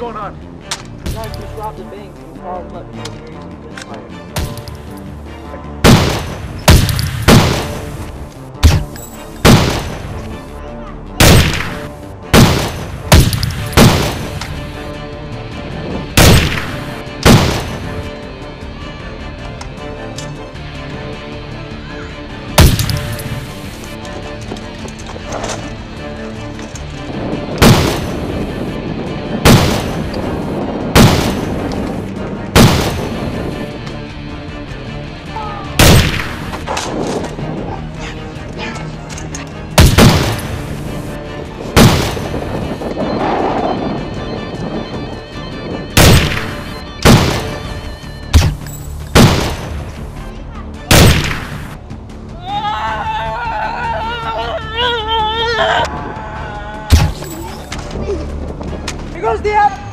going on? Guys, just robbed a bank and followed up Goes the app.